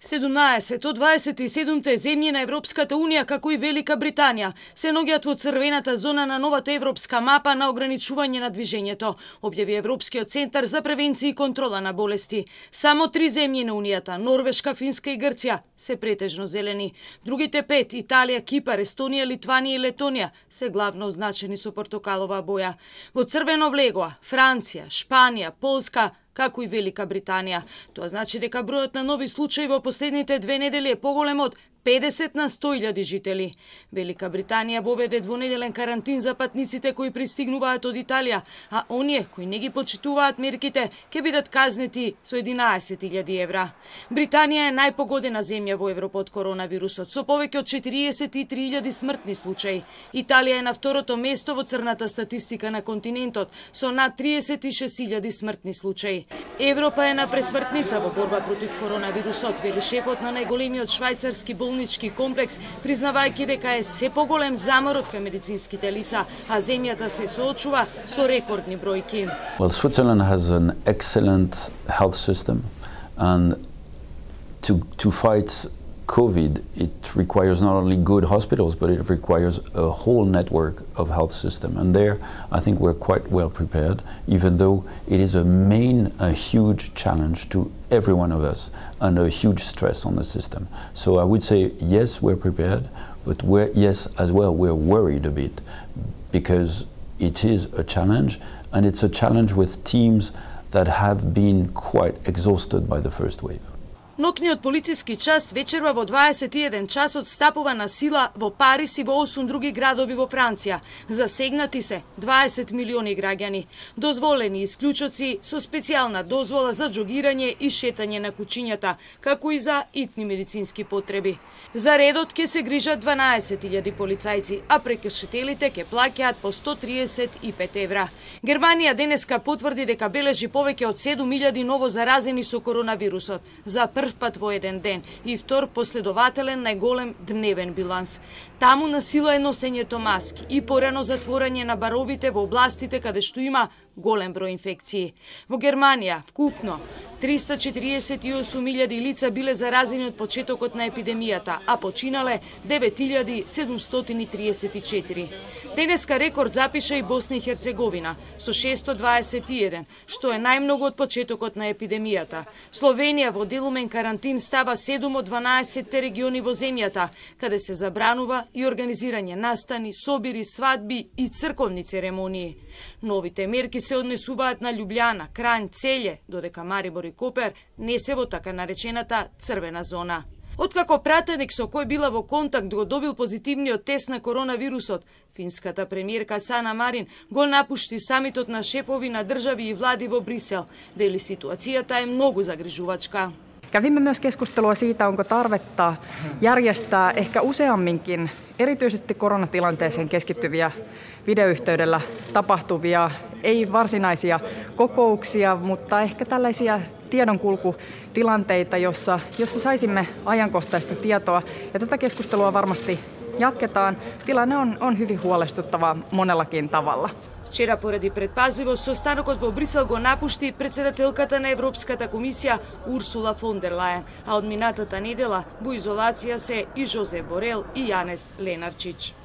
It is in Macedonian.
17 од 27 земји на Европската Унија, како и Велика Британија, се ногиат во црвената зона на новата европска мапа на ограничување на движењето, објави Европскиот центар за превенција и контрола на болести. Само три земји на Унијата, Норвешка, Финска и Грција, се претежно зелени. Другите пет, Италија, Кипар, Естонија, Литванија и Летонија, се главно означени со портокалова боја. Во црвено влегоа Франција, Шпанија, Полска, како и Велика Британија. Тоа значи дека бројот на нови случаи во последните две недели е поголем од 50 на 100.000 жители. Велика Британија воведе двонеделен карантин за патниците кои пристигнуваат од Италија, а оние кои не ги почитуваат мерките ќе бидат казнети со 11.000 евра. Британија е најпогодена земја во Европа од коронавирусот, со повеќе од 43.000 смртни случаи. Италија е на второто место во црната статистика на континентот, со над 36.000 смртни случаи. Европа е на пресвртница во борба против коронавирусот, вели шефот на најголемиот швајцарски бол болнички комплекс, признавајќи дека е се поголем заморот кај медицинските лица, а земјата се соочува со рекордни бројки. Well, Switzerland has an excellent health system and to to fight COVID, it requires not only good hospitals, but it requires a whole network of health system. And there, I think we're quite well prepared, even though it is a main, a huge challenge to every one of us and a huge stress on the system. So I would say, yes, we're prepared, but we're, yes, as well, we're worried a bit because it is a challenge, and it's a challenge with teams that have been quite exhausted by the first wave. Нокниот полициски час вечерва во 21 часот стапува на сила во Париз и во 8 други градови во Франција. Засегнати се 20 милиони граѓани. Дозволени исклучоци со специјална дозвола за джогирање и шетање на кучињата, како и за итни медицински потреби. За редот ќе се грижат 12.000 полицајци, а прекршителите ќе плаќаат по 135 евра. Германија денеска потврди дека бележи повеќе од 7.000 ново заразени со коронавирусот. За прв прв пат во еден ден и втор последователен најголем дневен биланс. Таму насила е носењето маски и порано затворање на баровите во областите каде што има голем број инфекции. Во Германија, вкупно, 348.000 лица биле заразени од почетокот на епидемијата, а починале 9.734. Денеска рекорд запиша и Босна и Херцеговина со 621, што е најмногу од почетокот на епидемијата. Словенија во делумен карантин става 7 од 12 региони во земјата, каде се забранува и организирање настани, собири, свадби и црковни церемонии. Новите мерки се се однесуваат на Лјубљана, Крањ, Целје, додека Марибор и Копер не се во така наречената црвена зона. Откако пратеник со кој била во контакт го добил позитивниот тест на коронавирусот, финската премиерка Сана Марин го напушти самитот на шепови на држави и влади во Брисел. Вели ситуацијата е многу загрижувачка. Kävimme myös keskustelua siitä, onko tarvetta järjestää ehkä useamminkin erityisesti koronatilanteeseen keskittyviä videoyhteydellä tapahtuvia, ei varsinaisia kokouksia, mutta ehkä tällaisia tiedonkulkutilanteita, jossa, jossa saisimme ajankohtaista tietoa. Ja tätä keskustelua varmasti jatketaan. Tilanne on, on hyvin huolestuttava monellakin tavalla. Вчера поради предпазливост состанокот во Брисел го напушти председателката на Европската комисија Урсула фон дер Лајен, а од минатата недела во изолација се и Жозе Борел и Јанес Ленарчич.